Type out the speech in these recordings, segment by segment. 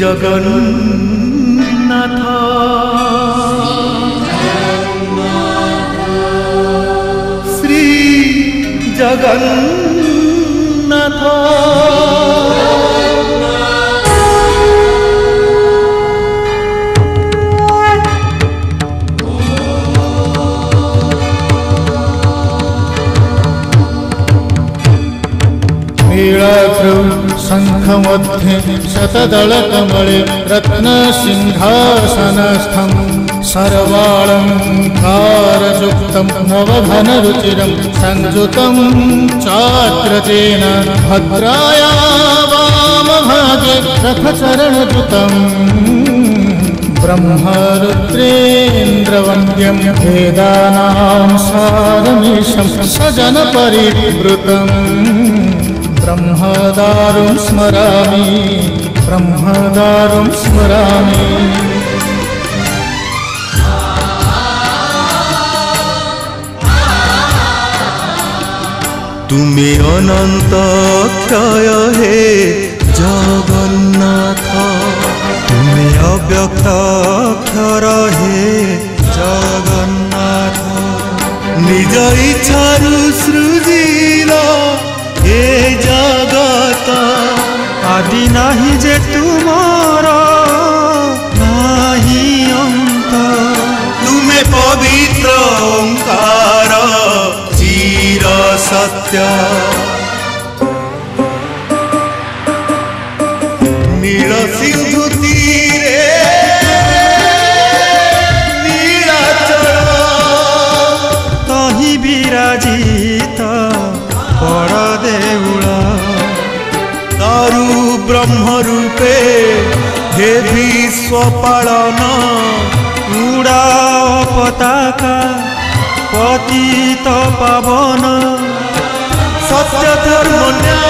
Jagannatha Shri Jagannatha Mira through शङ्खमध्ये शतदलकमले रत्नसिंहासनस्थं सर्वालङ्कारयुक्तं नवघनरुचिरं सञ्जुतं चाग्रजेन भद्राया वामभागे रथचरणयुतम् ब्रह्मरुद्रेन्द्रवन्द्यं वेदानां सारमीशं सजनपरिवृतम् ब्रह्मदारुं स्मरामि ब्रह्मदारुं स्मरामि তুমি অনন্ত ক্ষয় হে জগন্নাথ তুমি অব্যক্ত ক্ষর হে জগন্নাথ নিজ ইচ্ছারু সৃজিলা ए जगत आदि नहीं जे तुम अंत तुम्हें पवित्र ओंकार चीर হে বিশ্ব পালন উড়াও পতাকা পতিত পাবন সত্য ধর্ম ন্যায়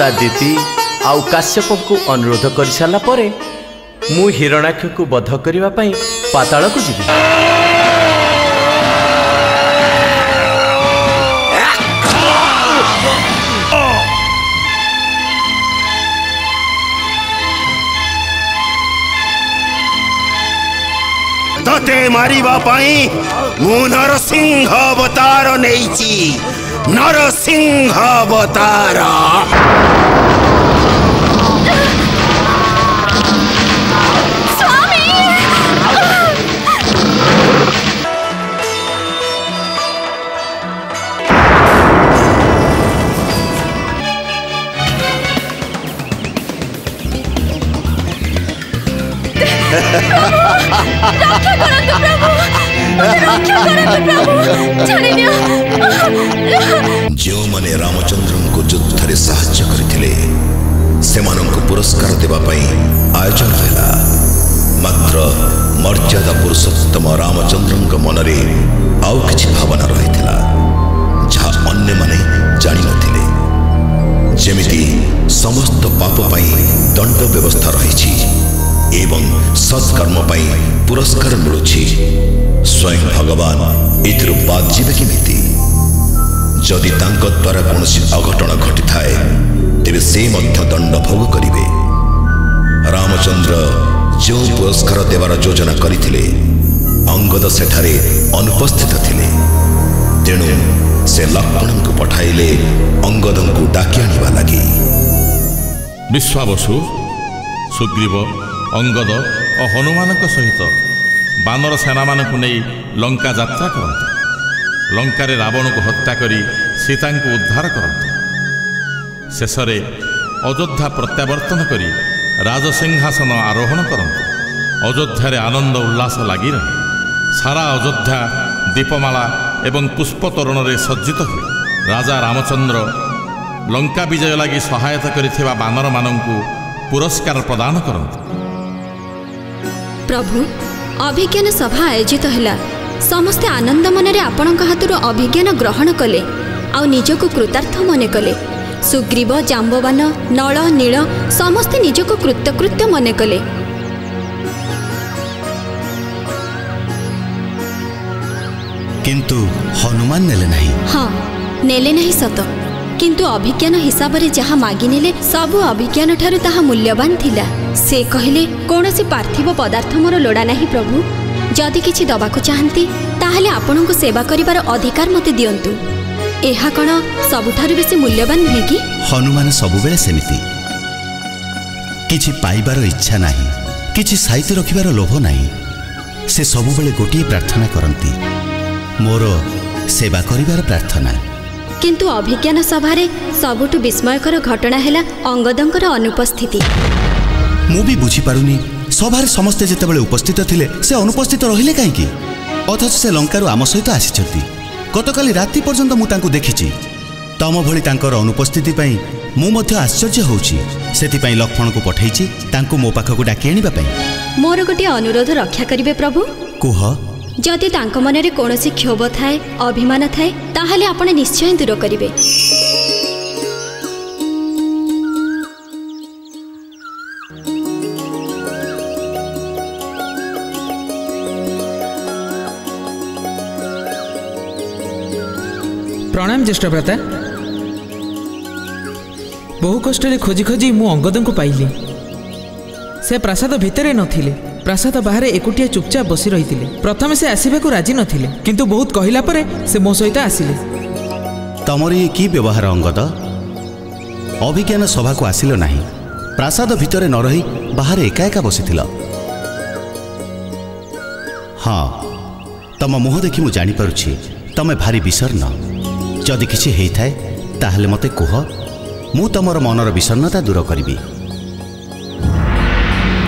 ଲତା ଦିଦି ଆଉ କାଶ୍ୟପଙ୍କୁ ଅନୁରୋଧ କରିସାରିଲା ପରେ ମୁଁ ହିରଣାକ୍ଷକୁ ବଧ କରିବା ପାଇଁ ପାତାଳକୁ ଯିବି ତତେ ମାରିବା ପାଇଁ ମୁଁ ନରସିଂହ ଅବତାର ନେଇଛି नरसिंह अवतारा रक्षा करन्तु प्रभु ଯେଉଁମାନେ ରାମଚନ୍ଦ୍ରଙ୍କୁ ଯୁଦ୍ଧରେ ସାହାଯ୍ୟ କରିଥିଲେ ସେମାନଙ୍କୁ ପୁରସ୍କାର ଦେବା ପାଇଁ ଆୟୋଜନ ହେଲା ମାତ୍ର ମର୍ଯ୍ୟାଦା ପୁରୁଷୋତ୍ତମ ରାମଚନ୍ଦ୍ରଙ୍କ ମନରେ ଆଉ କିଛି ଭାବନା ରହିଥିଲା ଯାହା ଅନ୍ୟମାନେ ଜାଣିନଥିଲେ ଯେମିତି ସମସ୍ତ ପାପ ପାଇଁ ଦଣ୍ଡ ବ୍ୟବସ୍ଥା ରହିଛି ଏବଂ ସତ୍କର୍ମ ପାଇଁ ପୁରସ୍କାର ମିଳୁଛି ସ୍ୱୟଂ ଭଗବାନ ଏଥିରୁ ବାଦ୍ ଯିବେ କେମିତି ଯଦି ତାଙ୍କ ଦ୍ୱାରା କୌଣସି ଅଘଟଣ ଘଟିଥାଏ ତେବେ ସେ ମଧ୍ୟ ଦଣ୍ଡ ଭୋଗ କରିବେ ରାମଚନ୍ଦ୍ର ଯେଉଁ ପୁରସ୍କାର ଦେବାର ଯୋଜନା କରିଥିଲେ ଅଙ୍ଗଦ ସେଠାରେ ଅନୁପସ୍ଥିତ ଥିଲେ ତେଣୁ ସେ ଲକ୍ଷ୍ମଣଙ୍କୁ ପଠାଇଲେ ଅଙ୍ଗଦଙ୍କୁ ଡାକି ଆଣିବା ଲାଗି ବିଶ୍ୱାବସୁ ସୁଗ୍ରୀବ ଅଙ୍ଗଦ ଓ ହନୁମାନଙ୍କ ସହିତ ବାନର ସେନାମାନଙ୍କୁ ନେଇ ଲଙ୍କା ଯାତ୍ରା କରନ୍ତି ଲଙ୍କାରେ ରାବଣକୁ ହତ୍ୟା କରି ସୀତାଙ୍କୁ ଉଦ୍ଧାର କରନ୍ତି ଶେଷରେ ଅଯୋଧ୍ୟା ପ୍ରତ୍ୟାବର୍ତ୍ତନ କରି ରାଜସିଂହାସନ ଆରୋହଣ କରନ୍ତି ଅଯୋଧ୍ୟାରେ ଆନନ୍ଦ ଉଲ୍ଲାସ ଲାଗି ରହେ ସାରା ଅଯୋଧ୍ୟା ଦୀପମାଳା ଏବଂ ପୁଷ୍ପତୋରଣରେ ସଜ୍ଜିତ ହୁଏ ରାଜା ରାମଚନ୍ଦ୍ର ଲଙ୍କା ବିଜୟ ଲାଗି ସହାୟତା କରିଥିବା ବାନରମାନଙ୍କୁ ପୁରସ୍କାର ପ୍ରଦାନ କରନ୍ତି ପ୍ରଭୁ ଅଭିଜ୍ଞାନ ସଭା ଆୟୋଜିତ ହେଲା ସମସ୍ତେ ଆନନ୍ଦ ମନରେ ଆପଣଙ୍କ ହାତରୁ ଅଭିଜ୍ଞାନ ଗ୍ରହଣ କଲେ ଆଉ ନିଜକୁ କୃତାର୍ଥ ମନେ କଲେ ସୁଗ୍ରୀବ ଜାମ୍ବବାନ ନଳ ନୀଳ ସମସ୍ତେ ନିଜକୁ କୃତକୃତ୍ୟ ମନେ କଲେ କିନ୍ତୁ ହନୁମାନ ନେଲେ ନାହିଁ ହଁ ନେଲେ ନାହିଁ ସତ କିନ୍ତୁ ଅଭିଜ୍ଞାନ ହିସାବରେ ଯାହା ମାଗିନେଲେ ସବୁ ଅଭିଜ୍ଞାନଠାରୁ ତାହା ମୂଲ୍ୟବାନ ଥିଲା ସେ କହିଲେ କୌଣସି ପାର୍ଥିବ ପଦାର୍ଥ ମୋର ଲୋଡ଼ା ନାହିଁ ପ୍ରଭୁ ଯଦି କିଛି ଦେବାକୁ ଚାହାନ୍ତି ତାହେଲେ ଆପଣଙ୍କୁ ସେବା କରିବାର ଅଧିକାର ମୋତେ ଦିଅନ୍ତୁ ଏହା କ'ଣ ସବୁଠାରୁ ବେଶୀ ମୂଲ୍ୟବାନ ନୁହେଁ କି ହନୁମାନ ସବୁବେଳେ ସେମିତି କିଛି ପାଇବାର ଇଚ୍ଛା ନାହିଁ କିଛି ସାଇତି ରଖିବାର ଲୋଭ ନାହିଁ ସେ ସବୁବେଳେ ଗୋଟିଏ ପ୍ରାର୍ଥନା କରନ୍ତି ମୋର ସେବା କରିବାର ପ୍ରାର୍ଥନା अभिज्ञान रे सबु विस्मयकर घटना हैला अंगदंकर अनुपस्थिति मि पारुनी सभार समस्ते जति बेला उपस्थित से अनुपस्थित रिच से लु आम सहित आसि गतकाली छी तम पई मु मध्य आश्चर्य लक्ष्मणको पठाइ तो पाक बापई मोर गटी अनुरोध करिवे प्रभु कुह ଯଦି ତାଙ୍କ ମନରେ କୌଣସି କ୍ଷୋଭ ଥାଏ ଅଭିମାନ ଥାଏ ତାହେଲେ ଆପଣ ନିଶ୍ଚୟ ଦୂର କରିବେ ପ୍ରଣାମ ଜ୍ୟେଷ୍ଠଭ୍ରାତା ବହୁ କଷ୍ଟରେ ଖୋଜି ଖୋଜି ମୁଁ ଅଙ୍ଗଦଙ୍କୁ ପାଇଲି ସେ ପ୍ରାସାଦ ଭିତରେ ନଥିଲେ ପ୍ରାସାଦ ବାହାରେ ଏକୁଟିଆ ଚୁପଚାପ ବସି ରହିଥିଲେ ପ୍ରଥମେ ସେ ଆସିବାକୁ ରାଜି ନଥିଲେ କିନ୍ତୁ ବହୁତ କହିଲା ପରେ ସେ ମୋ ସହିତ ଆସିଲେ ତମର ଇଏ କି ବ୍ୟବହାର ଅଙ୍ଗଦ ଅଭିଜ୍ଞାନ ସଭାକୁ ଆସିଲ ନାହିଁ ପ୍ରାସାଦ ଭିତରେ ନ ରହି ବାହାରେ ଏକା ଏକା ବସିଥିଲ ହଁ ତମ ମୁହଁ ଦେଖି ମୁଁ ଜାଣିପାରୁଛି ତମେ ଭାରି ବିଷର୍ଣ୍ଣ ଯଦି କିଛି ହେଇଥାଏ ତାହେଲେ ମୋତେ କୁହ ମୁଁ ତମର ମନର ବିଷର୍ଣ୍ଣତା ଦୂର କରିବି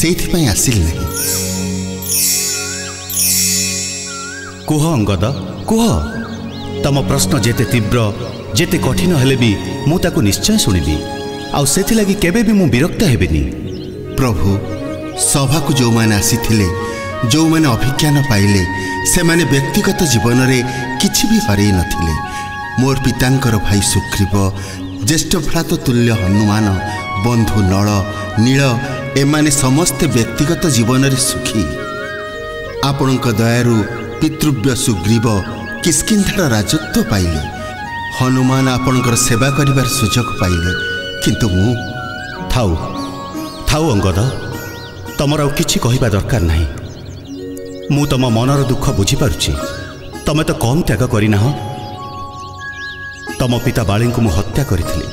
ସେଇଥିପାଇଁ ଆସିଲି ନାହିଁ କୁହ ଅଙ୍ଗଦ କୁହ ତମ ପ୍ରଶ୍ନ ଯେତେ ତୀବ୍ର ଯେତେ କଠିନ ହେଲେ ବି ମୁଁ ତାକୁ ନିଶ୍ଚୟ ଶୁଣିବି ଆଉ ସେଥିଲାଗି କେବେ ବି ମୁଁ ବିରକ୍ତ ହେବିନି ପ୍ରଭୁ ସଭାକୁ ଯେଉଁମାନେ ଆସିଥିଲେ ଯେଉଁମାନେ ଅଭିଜ୍ଞାନ ପାଇଲେ ସେମାନେ ବ୍ୟକ୍ତିଗତ ଜୀବନରେ କିଛି ବି ହରେଇ ନଥିଲେ ମୋର ପିତାଙ୍କର ଭାଇ ସୁଗ୍ରୀବ ଜ୍ୟେଷ୍ଠ ଭ୍ରାତ ତୁଲ୍ୟ ହନୁମାନ ବନ୍ଧୁ ନଳ ନୀଳ ଏମାନେ ସମସ୍ତେ ବ୍ୟକ୍ତିଗତ ଜୀବନରେ ସୁଖୀ ଆପଣଙ୍କ ଦୟାରୁ ପିତୃବ୍ୟ ସୁଗ୍ରୀବ କିସ୍କିନ୍ଧାର ରାଜତ୍ୱ ପାଇଲେ ହନୁମାନ ଆପଣଙ୍କର ସେବା କରିବାର ସୁଯୋଗ ପାଇଲେ କିନ୍ତୁ ମୁଁ ଥାଉ ଥାଉ ଅଙ୍ଗଦ ତମର ଆଉ କିଛି କହିବା ଦରକାର ନାହିଁ ମୁଁ ତମ ମନର ଦୁଃଖ ବୁଝିପାରୁଛି ତମେ ତ କମ୍ ତ୍ୟାଗ କରିନାହ ତମ ପିତା ବାଳୀଙ୍କୁ ମୁଁ ହତ୍ୟା କରିଥିଲି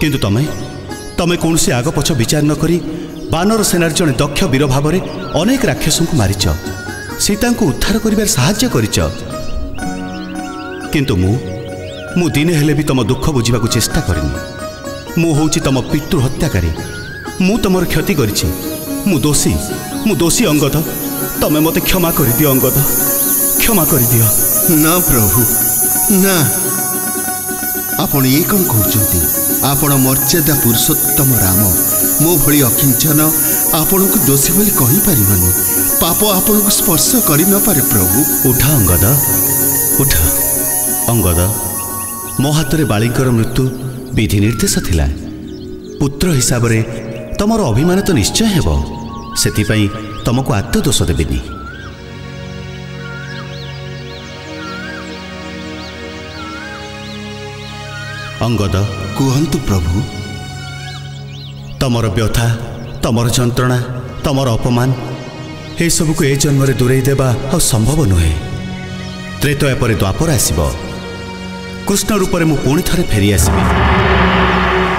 କିନ୍ତୁ ତମେ ତମେ କୌଣସି ଆଗ ପଛ ବିଚାର ନ କରି ବାନର ସେନାର ଜଣେ ଦକ୍ଷ ବୀର ଭାବରେ ଅନେକ ରାକ୍ଷସଙ୍କୁ ମାରିଛ ସୀତାଙ୍କୁ ଉଦ୍ଧାର କରିବାରେ ସାହାଯ୍ୟ କରିଛ କିନ୍ତୁ ମୁଁ ମୁଁ ଦିନେ ହେଲେ ବି ତମ ଦୁଃଖ ବୁଝିବାକୁ ଚେଷ୍ଟା କରିନି ମୁଁ ହେଉଛି ତମ ପିତୃ ହତ୍ୟାକାରୀ ମୁଁ ତମର କ୍ଷତି କରିଛି ମୁଁ ଦୋଷୀ ମୁଁ ଦୋଷୀ ଅଙ୍ଗଦ ତମେ ମୋତେ କ୍ଷମା କରିଦିଅ ଅଙ୍ଗଦ କ୍ଷମା କରିଦିଅ ନା ପ୍ରଭୁ ନା ଆପଣ ଇଏ କ'ଣ କହୁଛନ୍ତି ଆପଣ ମର୍ଯ୍ୟାଦା ପୁରୁଷୋତ୍ତମ ରାମ ମୋ ଭଳି ଅକିଞ୍ଚନ ଆପଣଙ୍କୁ ଦୋଷୀ ବୋଲି କହିପାରିବନି ପାପ ଆପଣଙ୍କୁ ସ୍ପର୍ଶ କରିନପାରେ ପ୍ରଭୁ ଉଠ ଅଙ୍ଗଦ ଉଠ ଅଙ୍ଗଦ ମୋ ହାତରେ ବାଳିଙ୍କର ମୃତ୍ୟୁ ବିଧି ନିର୍ଦ୍ଦେଶ ଥିଲା ପୁତ୍ର ହିସାବରେ ତମର ଅଭିମାନ ତ ନିଶ୍ଚୟ ହେବ ସେଥିପାଇଁ ତୁମକୁ ତମକୁ ଦୋଷ ଦେବିନି ଅଙ୍ଗଦ କୁହନ୍ତୁ ପ୍ରଭୁ ତମର ବ୍ୟଥା ତମର ଯନ୍ତ୍ରଣା ତମର ଅପମାନ ଏସବୁକୁ ଏ ଜନ୍ମରେ ଦୂରେଇ ଦେବା ଆଉ ସମ୍ଭବ ନୁହେଁ ତ୍ରେତୟା ପରେ ଦ୍ୱାପର ଆସିବ କୃଷ୍ଣ ରୂପରେ ମୁଁ ପୁଣି ଥରେ ଫେରିଆସିବି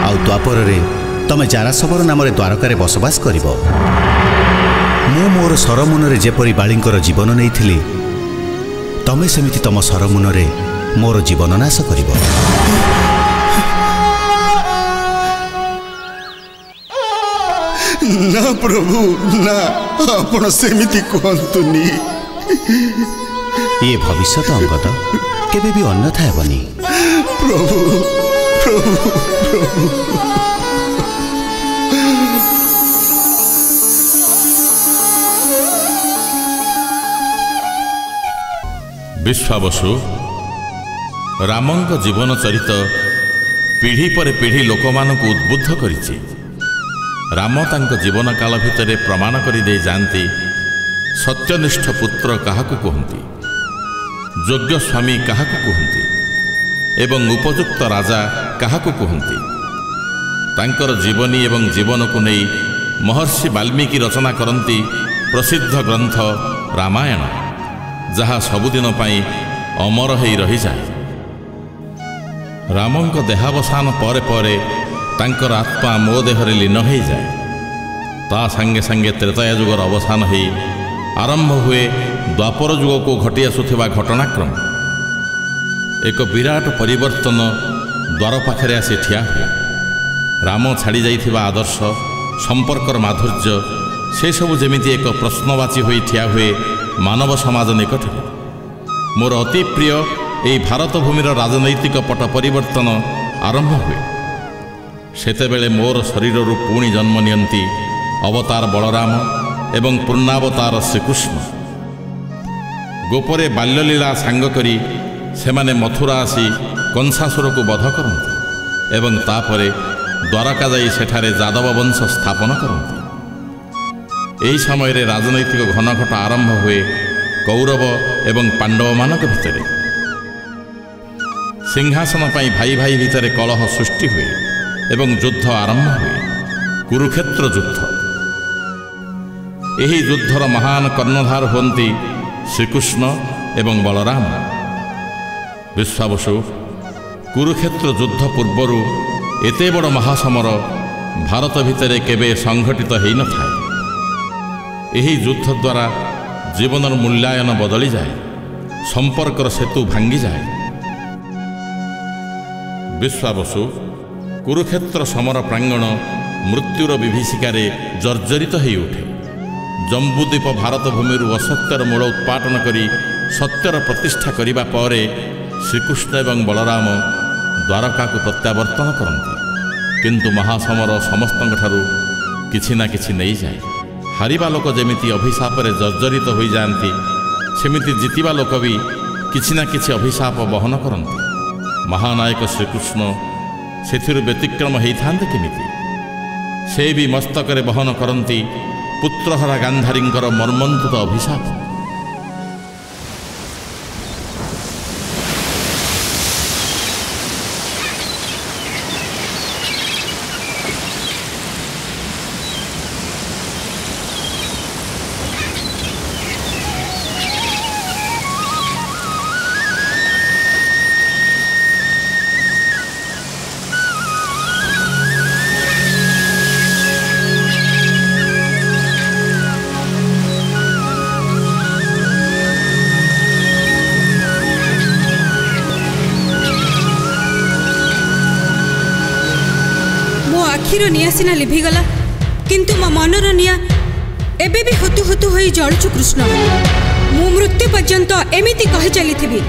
ଆଉ ଦ୍ୱାପରରେ ତମେ ଜାରାସବର ନାମରେ ଦ୍ୱାରକାରେ ବସବାସ କରିବ ମୁଁ ମୋର ସରମୁନରେ ଯେପରି ବାଳୀଙ୍କର ଜୀବନ ନେଇଥିଲି ତମେ ସେମିତି ତମ ସରମୁନରେ ମୋର ଜୀବନ ନାଶ କରିବ ନା ପ୍ରଭୁ ନା ଆପଣ ସେମିତି କୁହନ୍ତୁନି ଇଏ ଭବିଷ୍ୟତ ଅଙ୍ଗଦ କେବେ ବି ଅନ୍ୟଥା ହେବନି ପ୍ରଭୁ ପ୍ରଭୁ ପ୍ରଭୁ ବିଶ୍ୱାବସୁ ରାମଙ୍କ ଜୀବନ ଚରିତ ପିଢ଼ି ପରେ ପିଢ଼ି ଲୋକମାନଙ୍କୁ ଉଦ୍ବୁଦ୍ଧ କରିଛି ରାମ ତାଙ୍କ ଜୀବନ କାଳ ଭିତରେ ପ୍ରମାଣ କରିଦେଇ ଯାଆନ୍ତି ସତ୍ୟନିଷ୍ଠ ପୁତ୍ର କାହାକୁ କୁହନ୍ତି ଯୋଗ୍ୟ ସ୍ୱାମୀ କାହାକୁ କୁହନ୍ତି ଏବଂ ଉପଯୁକ୍ତ ରାଜା କାହାକୁ କୁହନ୍ତି ତାଙ୍କର ଜୀବନୀ ଏବଂ ଜୀବନକୁ ନେଇ ମହର୍ଷି ବାଲ୍ମୀକି ରଚନା କରନ୍ତି ପ୍ରସିଦ୍ଧ ଗ୍ରନ୍ଥ ରାମାୟଣ ଯାହା ସବୁଦିନ ପାଇଁ ଅମର ହୋଇ ରହିଯାଏ ରାମଙ୍କ ଦେହାବସାନ ପରେ ପରେ ତାଙ୍କର ଆତ୍ମା ମୋ ଦେହରେ ଲୀନ ହୋଇଯାଏ ତା ସାଙ୍ଗେ ସାଙ୍ଗେ ତ୍ରେତୟା ଯୁଗର ଅବସାନ ହୋଇ ଆରମ୍ଭ ହୁଏ ଦ୍ୱାପର ଯୁଗକୁ ଘଟି ଆସୁଥିବା ଘଟଣାକ୍ରମ ଏକ ବିରାଟ ପରିବର୍ତ୍ତନ ଦ୍ୱାର ପାଖରେ ଆସି ଠିଆ ହୁଏ ରାମ ଛାଡ଼ି ଯାଇଥିବା ଆଦର୍ଶ ସମ୍ପର୍କର ମାଧୁର୍ଯ୍ୟ ସେସବୁ ଯେମିତି ଏକ ପ୍ରଶ୍ନବାଚୀ ହୋଇ ଠିଆ ହୁଏ ମାନବ ସମାଜ ନିକଟରେ ମୋର ଅତି ପ୍ରିୟ ଏହି ଭାରତ ଭୂମିର ରାଜନୈତିକ ପଟ ପରିବର୍ତ୍ତନ ଆରମ୍ଭ ହୁଏ ସେତେବେଳେ ମୋର ଶରୀରରୁ ପୁଣି ଜନ୍ମ ନିଅନ୍ତି ଅବତାର ବଳରାମ ଏବଂ ପୂର୍ଣ୍ଣାବତାର ଶ୍ରୀକୃଷ୍ଣ ଗୋପରେ ବାଲ୍ୟଲୀଳା ସାଙ୍ଗ କରି ସେମାନେ ମଥୁରା ଆସି କଂସାସୁରକୁ ବଧ କରନ୍ତି ଏବଂ ତାପରେ ଦ୍ୱାରକା ଯାଇ ସେଠାରେ ଯାଦବ ବଂଶ ସ୍ଥାପନ କରନ୍ତି ଏହି ସମୟରେ ରାଜନୈତିକ ଘନଘଟ ଆରମ୍ଭ ହୁଏ କୌରବ ଏବଂ ପାଣ୍ଡବମାନଙ୍କ ଭିତରେ ସିଂହାସନ ପାଇଁ ଭାଇ ଭାଇ ଭିତରେ କଳହ ସୃଷ୍ଟି ହୁଏ ଏବଂ ଯୁଦ୍ଧ ଆରମ୍ଭ ହୁଏ କୁରୁକ୍ଷେତ୍ର ଯୁଦ୍ଧ ଏହି ଯୁଦ୍ଧର ମହାନ କର୍ଣ୍ଣଧାର ହୁଅନ୍ତି ଶ୍ରୀକୃଷ୍ଣ ଏବଂ ବଳରାମ ବିଶ୍ୱାବସୁ କୁରୁକ୍ଷେତ୍ର ଯୁଦ୍ଧ ପୂର୍ବରୁ ଏତେ ବଡ଼ ମହାସମର ଭାରତ ଭିତରେ କେବେ ସଂଘଟିତ ହୋଇନଥାଏ ଏହି ଯୁଦ୍ଧ ଦ୍ୱାରା ଜୀବନର ମୂଲ୍ୟାୟନ ବଦଳିଯାଏ ସମ୍ପର୍କର ସେତୁ ଭାଙ୍ଗିଯାଏ ବିଶ୍ୱାବସୁ কুরুক্ষেত্র সমর প্রাঙ্গণ মৃত্যুর বিভীষিকার জর্জরিত হয়ে উঠে জম্বুদ্বীপ ভারত ভূমির অসত্যর মূল উৎপাটন করে সত্যর প্রতিষ্ঠা করা পরে শ্রীকৃষ্ণ এবং বলরাম দ্বারকা প্রত্যাবর্তন করতে কিন্তু মহাসমর সমস্ত কিছু না কিছু নেই যায় হারিবা লোক যেমি অভিশাপরে জর্জরিত হয়ে যাতে সেমিতি জিতিবা লোক বি কিছু না কিছু অভিশাপ বহন করতে মহানায়ক শ্রীকৃষ্ণ ସେଥିରୁ ବ୍ୟତିକ୍ରମ ହୋଇଥାନ୍ତେ କେମିତି ସେ ବି ମସ୍ତକରେ ବହନ କରନ୍ତି ପୁତ୍ରହରା ଗାନ୍ଧାରୀଙ୍କର ମର୍ମନ୍ତୁତ ଅଭିଶାପ ସିନା ଲିଭିଗଲା କିନ୍ତୁ ମୋ ମନର ନିଆଁ ଏବେ ବି ହୁତୁ ହୁତୁ ହୋଇ ଜଳୁଛୁ କୃଷ୍ଣ ମୁଁ ମୃତ୍ୟୁ ପର୍ଯ୍ୟନ୍ତ ଏମିତି କହି ଚାଲିଥିବି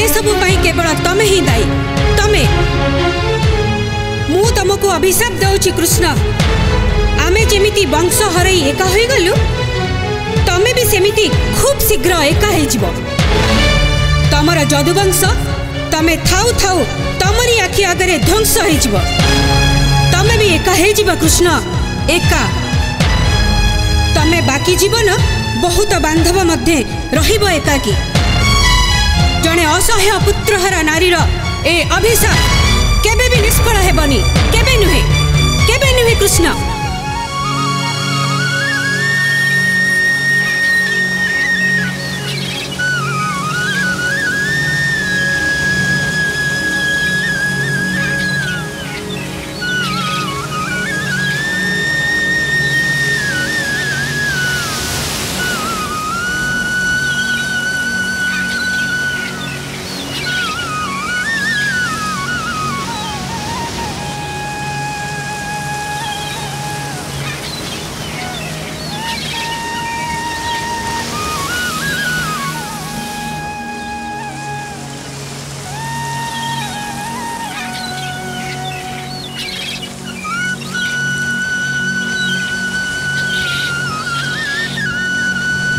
ଏସବୁ ପାଇଁ କେବଳ ତମେ ହିଁ ଦାୟୀ ତମେ ମୁଁ ତମକୁ ଅଭିଶାପ ଦେଉଛି କୃଷ୍ଣ ଆମେ ଯେମିତି ବଂଶ ହରାଇ ଏକା ହୋଇଗଲୁ ତମେ ବି ସେମିତି ଖୁବ୍ ଶୀଘ୍ର ଏକା ହେଇଯିବ ତମର ଯଦୁବଂଶ ତମେ ଥାଉ ଥାଉ ତମରି ଆଖି ଆଗରେ ଧ୍ୱଂସ ହେଇଯିବ ଏକା ହେଇଯିବ କୃଷ୍ଣ ଏକା ତମେ ବାକି ଜୀବନ ବହୁତ ବାନ୍ଧବ ମଧ୍ୟ ରହିବ ଏକାକୀ ଜଣେ ଅସହାୟ ପୁତ୍ରହରା ନାରୀର ଏ ଅଭିଶାପ କେବେ ବି ନିଷ୍ଫଳ ହେବନି କେବେ ନୁହେଁ କେବେ ନୁହେଁ କୃଷ୍ଣ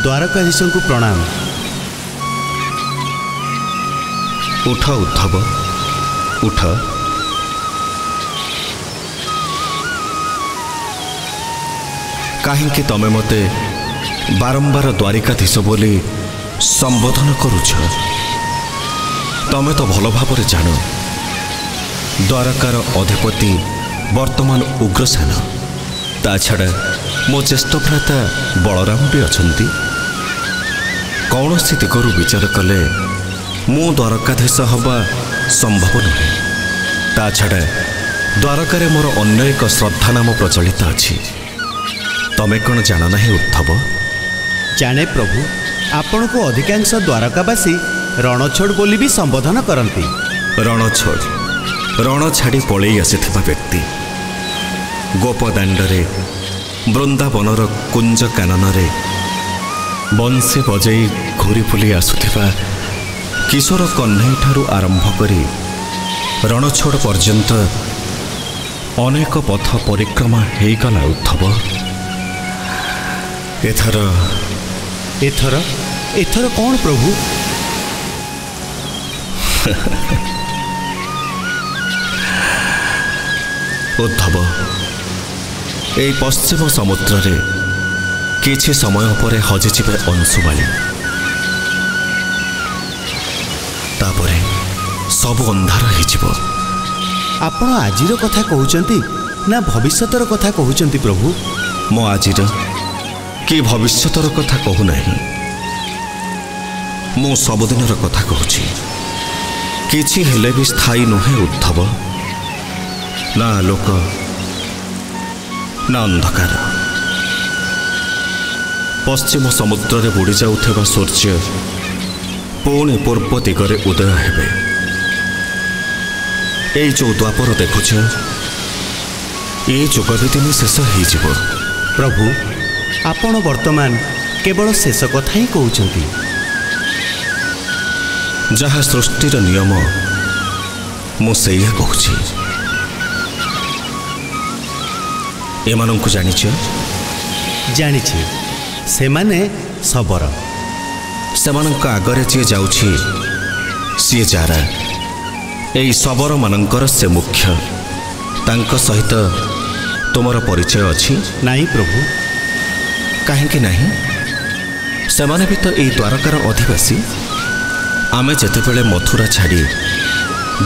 ଦ୍ୱାରକାଧୀଶଙ୍କୁ ପ୍ରଣାମ ଉଠ ଉଦ୍ଧବ ଉଠ କାହିଁକି ତମେ ମୋତେ ବାରମ୍ବାର ଦ୍ୱାରିକାଧୀଶ ବୋଲି ସମ୍ବୋଧନ କରୁଛ ତମେ ତ ଭଲ ଭାବରେ ଜାଣ ଦ୍ୱାରକାର ଅଧିପତି ବର୍ତ୍ତମାନ ଉଗ୍ରସେନ ତା ଛଡ଼ା ମୋ ଜ୍ୟେଷ୍ଠ ଭ୍ରାତା ବଳରାମ ବି ଅଛନ୍ତି କୌଣସି ଦିଗରୁ ବିଚାର କଲେ ମୁଁ ଦ୍ୱାରକାଧୀଶ ହେବା ସମ୍ଭବ ନୁହେଁ ତା ଛଡ଼ା ଦ୍ୱାରକାରେ ମୋର ଅନ୍ୟ ଏକ ଶ୍ରଦ୍ଧା ନାମ ପ୍ରଚଳିତ ଅଛି ତମେ କ'ଣ ଜାଣ ନାହିଁ ଉଦ୍ଧବ ଜାଣେ ପ୍ରଭୁ ଆପଣଙ୍କୁ ଅଧିକାଂଶ ଦ୍ୱାରକାବାସୀ ରଣଛୋଡ଼ ବୋଲି ବି ସମ୍ବୋଧନ କରନ୍ତି ରଣଛୋଡ଼ ରଣ ଛାଡ଼ି ପଳେଇ ଆସିଥିବା ବ୍ୟକ୍ତି ଗୋପଦାଣ୍ଡରେ ବୃନ୍ଦାବନର କୁଞ୍ଜ କାନନରେ ବଂଶେ ବଜାଇ ଘୁରି ଫୁଲି ଆସୁଥିବା କିଶୋର କହ୍ନେଇଠାରୁ ଆରମ୍ଭ କରି ରଣଛୋଡ଼ ପର୍ଯ୍ୟନ୍ତ ଅନେକ ପଥ ପରିକ୍ରମା ହେଇଗଲା ଉଦ୍ଧବ ଏଥର ଏଥର ଏଥର କ'ଣ ପ୍ରଭୁ ଉଦ୍ଧବ ଏଇ ପଶ୍ଚିମ ସମୁଦ୍ରରେ କିଛି ସମୟ ପରେ ହଜିଯିବେ ଅଂଶୁବାଳି ତାପରେ ସବୁ ଅନ୍ଧାର ହେଇଯିବ ଆପଣ ଆଜିର କଥା କହୁଛନ୍ତି ନା ଭବିଷ୍ୟତର କଥା କହୁଛନ୍ତି ପ୍ରଭୁ ମୁଁ ଆଜିର କି ଭବିଷ୍ୟତର କଥା କହୁନାହିଁ ମୁଁ ସବୁଦିନର କଥା କହୁଛି କିଛି ହେଲେ ବି ସ୍ଥାୟୀ ନୁହେଁ ଉଦ୍ଧବ ନା ଲୋକ ନା ଅନ୍ଧକାର ପଶ୍ଚିମ ସମୁଦ୍ରରେ ବୁଡ଼ି ଯାଉଥିବା ସୂର୍ଯ୍ୟ ପୁଣି ପୂର୍ବ ଦିଗରେ ଉଦୟ ହେବେ ଏଇ ଯେଉଁ ଦ୍ୱାପର ଦେଖୁଛ ଏ ଯୁଗରେ ଦିନ ଶେଷ ହେଇଯିବ ପ୍ରଭୁ ଆପଣ ବର୍ତ୍ତମାନ କେବଳ ଶେଷ କଥା ହିଁ କହୁଛନ୍ତି ଯାହା ସୃଷ୍ଟିର ନିୟମ ମୁଁ ସେଇଆ କହୁଛି ଏମାନଙ୍କୁ ଜାଣିଛ ଜାଣିଛି ସେମାନେ ଶବର ସେମାନଙ୍କ ଆଗରେ ଯିଏ ଯାଉଛି ସିଏ ଯାରା ଏହି ଶବରମାନଙ୍କର ସେ ମୁଖ୍ୟ ତାଙ୍କ ସହିତ ତୁମର ପରିଚୟ ଅଛି ନାହିଁ ପ୍ରଭୁ କାହିଁକି ନାହିଁ ସେମାନେ ବି ତ ଏଇ ଦ୍ୱାରକାର ଅଧିବାସୀ ଆମେ ଯେତେବେଳେ ମଥୁରା ଛାଡ଼ି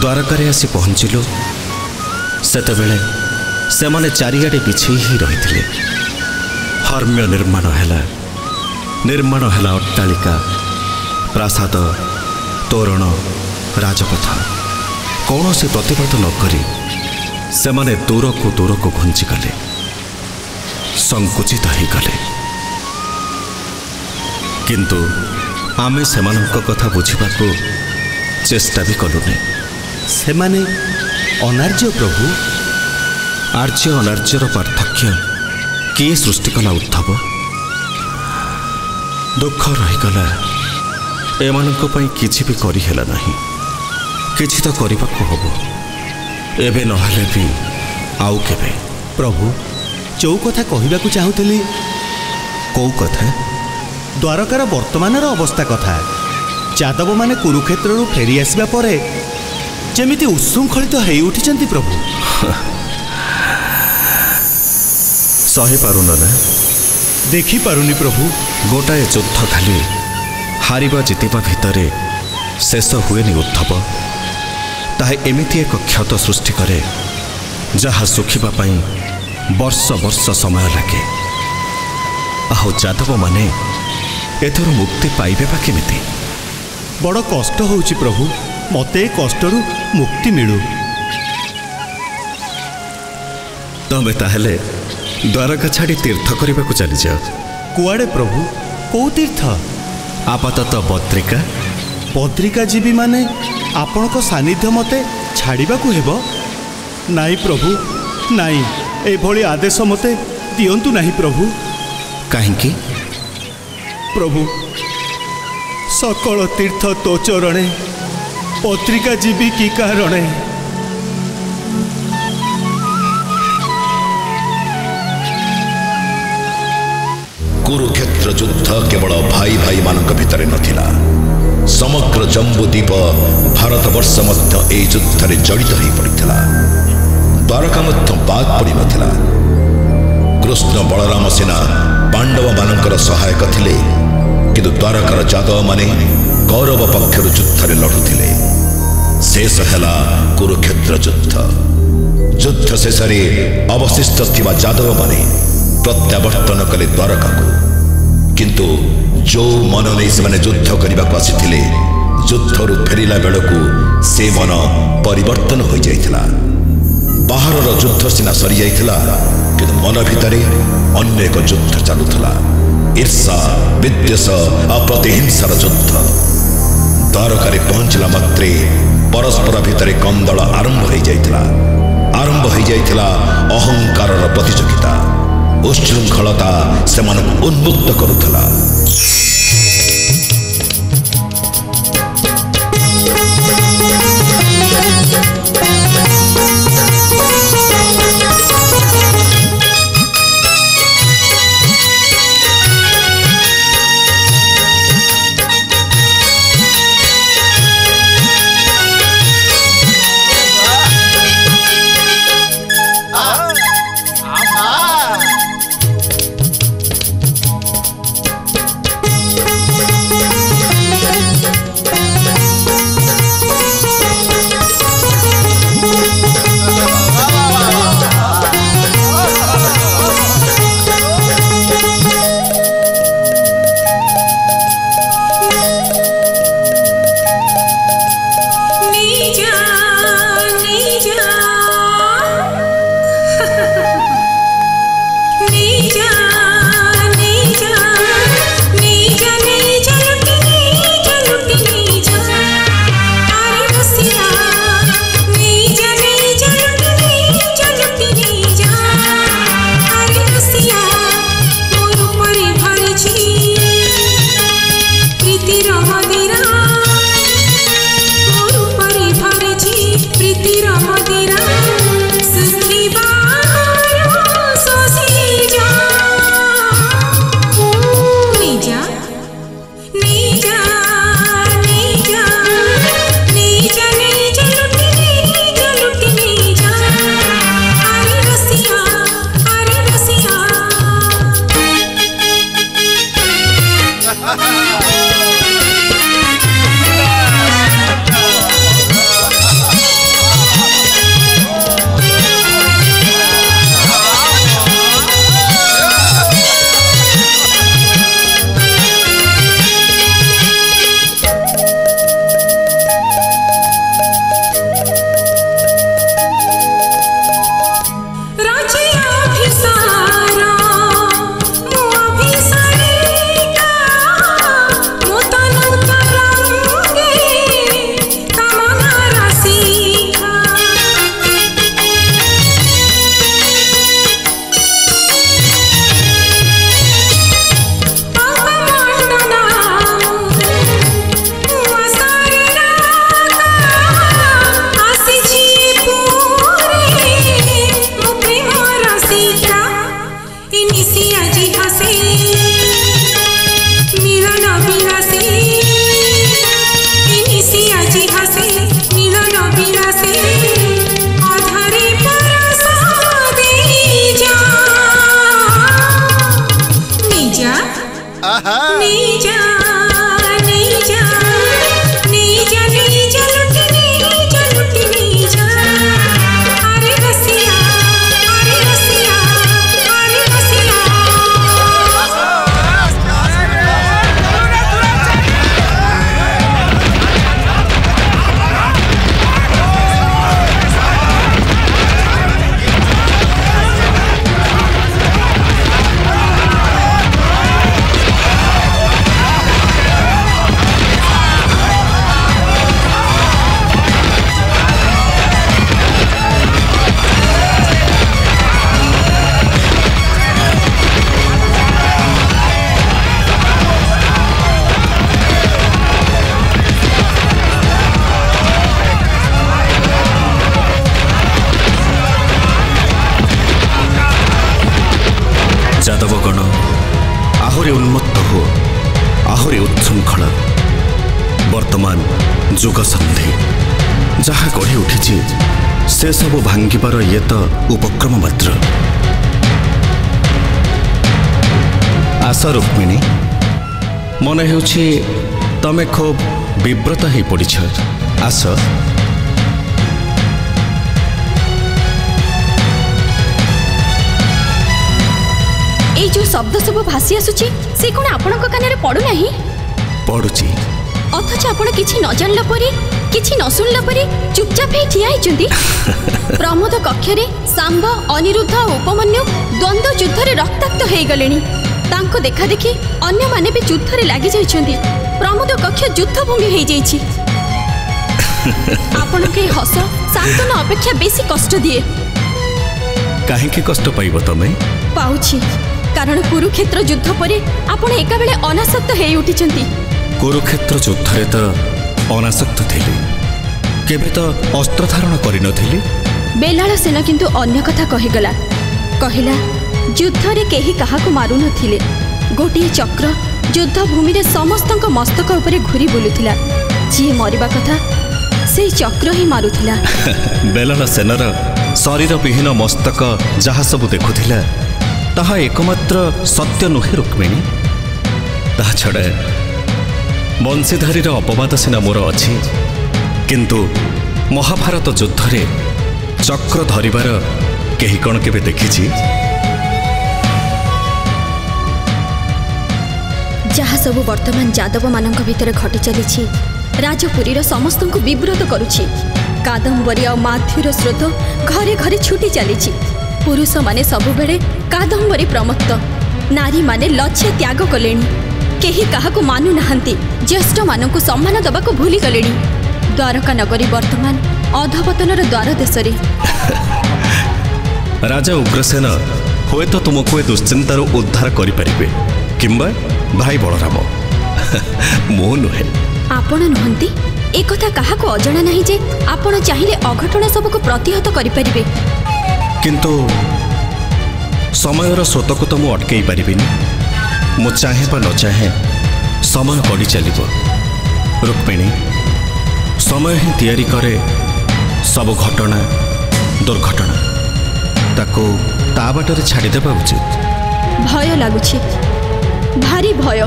ଦ୍ୱାରକାରେ ଆସି ପହଞ୍ଚିଲୁ ସେତେବେଳେ ସେମାନେ ଚାରିଆଡ଼େ ବିଛେଇ ହିଁ ରହିଥିଲେ ଧର୍ମ୍ୟ ନିର୍ମାଣ ହେଲା ନିର୍ମାଣ ହେଲା ଅଟ୍ଟାଳିକା ପ୍ରାସାଦ ତୋରଣ ରାଜପଥ କୌଣସି ପ୍ରତିବାଦ ନକରି ସେମାନେ ଦୂରକୁ ଦୂରକୁ ଘୁଞ୍ଚିଗଲେ ସଙ୍କୁଚିତ ହୋଇଗଲେ କିନ୍ତୁ ଆମେ ସେମାନଙ୍କ କଥା ବୁଝିବାକୁ ଚେଷ୍ଟା ବି କଲୁନି ସେମାନେ ଅନାର୍ଯ୍ୟ ପ୍ରଭୁ ଆର୍ଯ୍ୟ ଅନାର୍ଯ୍ୟର ପାର୍ଥକ୍ୟ କିଏ ସୃଷ୍ଟି କଲା ଉଦ୍ଧବ ଦୁଃଖ ରହିଗଲା ଏମାନଙ୍କ ପାଇଁ କିଛି ବି କରିହେଲା ନାହିଁ କିଛି ତ କରିବାକୁ ହେବ ଏବେ ନହେଲେ ବି ଆଉ କେବେ ପ୍ରଭୁ ଯେଉଁ କଥା କହିବାକୁ ଚାହୁଁଥିଲି କେଉଁ କଥା ଦ୍ୱାରକାର ବର୍ତ୍ତମାନର ଅବସ୍ଥା କଥା ଯାଦବମାନେ କୁରୁକ୍ଷେତ୍ରରୁ ଫେରି ଆସିବା ପରେ ଯେମିତି ଉତ୍ସୃଙ୍ଖଳିତ ହେଇ ଉଠିଛନ୍ତି ପ୍ରଭୁ ସହି ପାରୁନ ନା ଦେଖିପାରୁନି ପ୍ରଭୁ ଗୋଟାଏ ଯୁଦ୍ଧ ଖାଲି ହାରିବା ଜିତିବା ଭିତରେ ଶେଷ ହୁଏନି ଉଦ୍ଧବ ତାହା ଏମିତି ଏକ କ୍ଷତ ସୃଷ୍ଟି କରେ ଯାହା ଶୁଖିବା ପାଇଁ ବର୍ଷ ବର୍ଷ ସମୟ ଲାଗେ ଆଉ ଯାଦବମାନେ ଏଥିରୁ ମୁକ୍ତି ପାଇବେ ବା କେମିତି ବଡ଼ କଷ୍ଟ ହେଉଛି ପ୍ରଭୁ ମୋତେ ଏ କଷ୍ଟରୁ ମୁକ୍ତି ମିଳୁ ତମେ ତାହେଲେ ଦ୍ୱାରକା ଛାଡ଼ି ତୀର୍ଥ କରିବାକୁ ଚାଲିଯାଅ କୁଆଡ଼େ ପ୍ରଭୁ କେଉଁ ତୀର୍ଥ ଆପାତତଃ ପତ୍ରିକା ପତ୍ରିକା ଯିବି ମାନେ ଆପଣଙ୍କ ସାନ୍ନିଧ୍ୟ ମୋତେ ଛାଡ଼ିବାକୁ ହେବ ନାଇଁ ପ୍ରଭୁ ନାଇଁ ଏଭଳି ଆଦେଶ ମୋତେ ଦିଅନ୍ତୁ ନାହିଁ ପ୍ରଭୁ କାହିଁକି ପ୍ରଭୁ ସକଳ ତୀର୍ଥ ତୋ ଚରଣେ ପତ୍ରିକା ଯିବି କି କାରଣେ କୁରୁକ୍ଷେତ୍ର ଯୁଦ୍ଧ କେବଳ ଭାଇ ଭାଇମାନଙ୍କ ଭିତରେ ନଥିଲା ସମଗ୍ର ଜମ୍ବୁଦ୍ୱୀପ ଭାରତବର୍ଷ ମଧ୍ୟ ଏହି ଯୁଦ୍ଧରେ ଜଡ଼ିତ ହୋଇ ପଡ଼ିଥିଲା ଦ୍ୱାରକା ମଧ୍ୟ ବାଦ୍ ପଡ଼ିନଥିଲା କୃଷ୍ଣ ବଳରାମ ସିନା ପାଣ୍ଡବମାନଙ୍କର ସହାୟକ ଥିଲେ କିନ୍ତୁ ଦ୍ୱାରକାର ଯାଦବମାନେ କୌରବ ପକ୍ଷରୁ ଯୁଦ୍ଧରେ ଲଢ଼ୁଥିଲେ ଶେଷ ହେଲା କୁରୁକ୍ଷେତ୍ର ଯୁଦ୍ଧ ଯୁଦ୍ଧ ଶେଷରେ ଅବଶିଷ୍ଟ ଥିବା ଯାଦବମାନେ ପ୍ରତ୍ୟାବର୍ତ୍ତନ କଲେ ଦ୍ୱାରକାକୁ କିନ୍ତୁ ଯେଉଁ ମନ ନେଇ ସେମାନେ ଯୁଦ୍ଧ କରିବାକୁ ଆସିଥିଲେ ଯୁଦ୍ଧରୁ ଫେରିଲା ବେଳକୁ ସେ ମନ ପରିବର୍ତ୍ତନ ହୋଇଯାଇଥିଲା ବାହାରର ଯୁଦ୍ଧ ସିନା ସରିଯାଇଥିଲା କିନ୍ତୁ ମନ ଭିତରେ ଅନ୍ୟ ଏକ ଯୁଦ୍ଧ ଚାଲୁଥିଲା ଈର୍ଷା ବିଦ୍ୱେଷ ଅପ୍ରତିହିଂସାର ଯୁଦ୍ଧ ଦ୍ୱାରକାରେ ପହଞ୍ଚିଲା ମାତ୍ରେ ପରସ୍ପର ଭିତରେ କନ୍ଦଳ ଆରମ୍ଭ ହୋଇଯାଇଥିଲା ଆରମ୍ଭ ହୋଇଯାଇଥିଲା ଅହଙ୍କାରର ପ୍ରତିଯୋଗିତା ଉଶୃଙ୍ଖଳତା ସେମାନଙ୍କୁ ଉନ୍ମୁକ୍ତ କରୁଥିଲା ବାନ୍ଧବଗଣ ଆହୁରି ଉନ୍ମତ୍ତ ହୁଅ ଆହୁରି ଉଚ୍ଛୃଙ୍ଖଳ ବର୍ତ୍ତମାନ ଯୁଗ ସନ୍ଧି ଯାହା ଗଢ଼ି ଉଠିଛି ସେସବୁ ଭାଙ୍ଗିବାର ଇଏ ତ ଉପକ୍ରମ ମାତ୍ର ଆଶା ରୁକ୍ମିଣୀ ମନେ ହେଉଛି ତମେ ଖୁବ୍ ବିବ୍ରତ ହୋଇପଡ଼ିଛ ଆସ जो शब्द सब भासी आसुची से कौन आपण कान पड़ूना पड़ुची अथच आपण किसी न जानला परे किसी न शुणला परे चुपचाप ही ठिया प्रमोद कक्ष में सांब अनिरुद्ध और उपमन्यु द्वंद्व युद्ध रक्ताक्त हो गले देखा देखी अन्य माने भी युद्ध में लगी प्रमोद कक्ष युद्ध भूमि हो आपण के हस सांत्वना अपेक्षा बेस कष्ट दिए कहीं कष्ट पाइब तुम्हें କାରଣ କୁରୁକ୍ଷେତ୍ର ଯୁଦ୍ଧ ପରେ ଆପଣ ଏକାବେଳେ ଅନାସକ୍ତ ହେଇ ଉଠିଛନ୍ତି କୁରୁକ୍ଷେତ୍ର ଯୁଦ୍ଧରେ ତ ଅନାସକ୍ତ ଥିଲି କେବେ ତ ଅସ୍ତ୍ର ଧାରଣ କରିନଥିଲି ବେଲାଳ ସେନା କିନ୍ତୁ ଅନ୍ୟ କଥା କହିଗଲା କହିଲା ଯୁଦ୍ଧରେ କେହି କାହାକୁ ମାରୁନଥିଲେ ଗୋଟିଏ ଚକ୍ର ଯୁଦ୍ଧଭୂମିରେ ସମସ୍ତଙ୍କ ମସ୍ତକ ଉପରେ ଘୁରି ବୁଲୁଥିଲା ଯିଏ ମରିବା କଥା ସେଇ ଚକ୍ର ହିଁ ମାରୁଥିଲା ବେଲାଳ ସେନାର ଶରୀରବିହୀନ ମସ୍ତକ ଯାହା ସବୁ ଦେଖୁଥିଲା ତାହା ଏକମାତ୍ର ସତ୍ୟ ନୁହେଁ ରୁକ୍ମିଣୀ ତାହା ଛଡ଼ା ବଂଶୀଧାରୀର ଅପବାଦ ସିନା ମୋର ଅଛି କିନ୍ତୁ ମହାଭାରତ ଯୁଦ୍ଧରେ ଚକ୍ର ଧରିବାର କେହି କ'ଣ କେବେ ଦେଖିଛି ଯାହା ସବୁ ବର୍ତ୍ତମାନ ଯାଦବମାନଙ୍କ ଭିତରେ ଘଟି ଚାଲିଛି ରାଜପୁରୀର ସମସ୍ତଙ୍କୁ ବିବ୍ରତ କରୁଛି କାଦମ୍ବରୀ ଆଉ ମାଥ୍ୟୁର ସ୍ରୋତ ଘରେ ଘରେ ଛୁଟି ଚାଲିଛି ପୁରୁଷମାନେ ସବୁବେଳେ କାଦମ୍ବରୀ ପ୍ରମତ୍ତ ନାରୀମାନେ ଲକ୍ଷ୍ୟ ତ୍ୟାଗ କଲେଣି କେହି କାହାକୁ ମାନୁନାହାନ୍ତି ଜ୍ୟେଷ୍ଠମାନଙ୍କୁ ସମ୍ମାନ ଦେବାକୁ ଭୁଲିଗଲେଣି ଦ୍ୱାରକା ନଗରୀ ବର୍ତ୍ତମାନ ଅଧପତନର ଦ୍ୱାର ଦେଶରେ ରାଜା ଉଗ୍ରସେନ ହୁଏତ ତୁମକୁ ଏ ଦୁଶ୍ଚିନ୍ତାରୁ ଉଦ୍ଧାର କରିପାରିବେ କିମ୍ବା ଭାଇ ବଳରାମ ମୁଁ ନୁହେଁ ଆପଣ ନୁହନ୍ତି ଏକଥା କାହାକୁ ଅଜଣା ନାହିଁ ଯେ ଆପଣ ଚାହିଁଲେ ଅଘଟଣ ସବୁକୁ ପ୍ରତିହତ କରିପାରିବେ କିନ୍ତୁ ସମୟର ସ୍ରୋତକୁ ତ ମୁଁ ଅଟକେଇ ପାରିବିନି ମୁଁ ଚାହେଁ ବା ନ ଚାହେଁ ସମୟ ବଢ଼ି ଚାଲିବ ରୁକ୍ମିଣୀ ସମୟ ହିଁ ତିଆରି କରେ ସବୁ ଘଟଣା ଦୁର୍ଘଟଣା ତାକୁ ତା ବାଟରେ ଛାଡ଼ିଦେବା ଉଚିତ ଭୟ ଲାଗୁଛି ଭାରି ଭୟ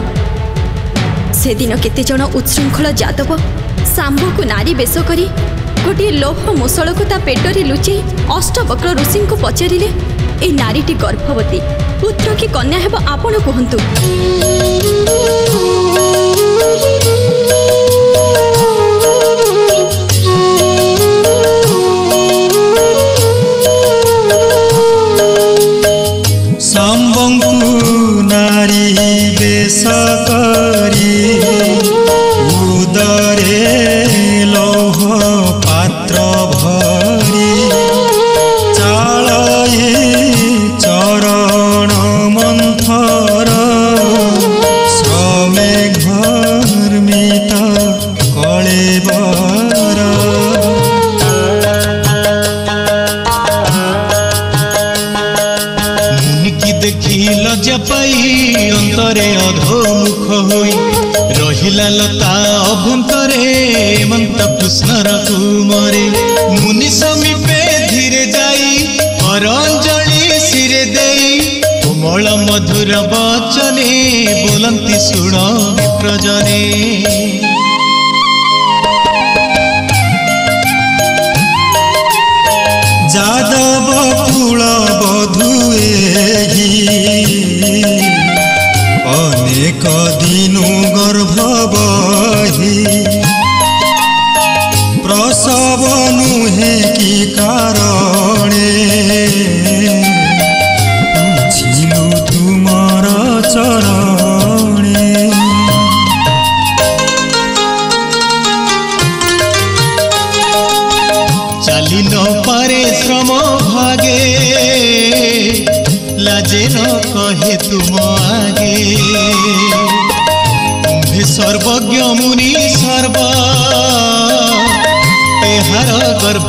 ସେଦିନ କେତେଜଣ ଉଚ୍ଛୃଙ୍ଖଳ ଯାଦବ ସାମ୍ବକୁ ନାରୀ ବେଶ କରି गोटी लोभ मूषको ता लुचे लुचि अष्टवक्र ऋषिको पचारे ए नारीटी गर्भवती पुत्र कन्या आपण क মধুর বচনে বলন্তি শুণ প্রজনে যাদব কুল বধুয়ে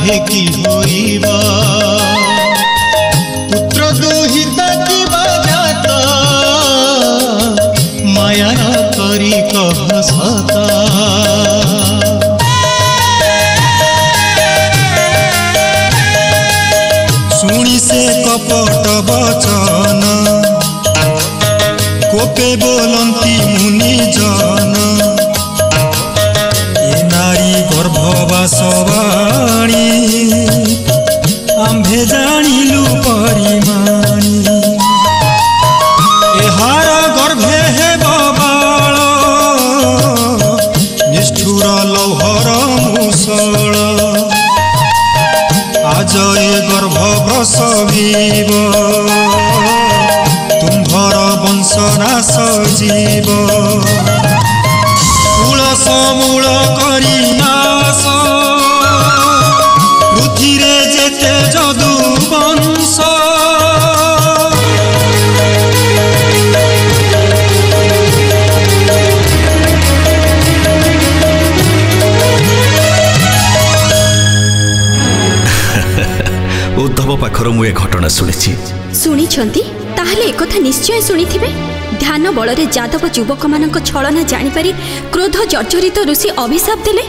काहे की पुत्र दोहित की बजाता माया करी कहसता से কপট বচন কোপে বলন্ত জয় গৰ্ভ প্ৰসৱিব তুম্ভৰ বংশ নাচ জীৱ মূল সমূল কৰি নাচ ମାଧବ ପାଖରୁ ମୁଁ ଏ ଘଟଣା ଶୁଣିଛି ଶୁଣିଛନ୍ତି ତାହେଲେ ଏକଥା ନିଶ୍ଚୟ ଶୁଣିଥିବେ ଧ୍ୟାନ ବଳରେ ଯାଦବ ଯୁବକମାନଙ୍କ ଛଳନା ଜାଣିପାରି କ୍ରୋଧ ଜର୍ଜରିତ ଋଷି ଅଭିଶାପ ଦେଲେ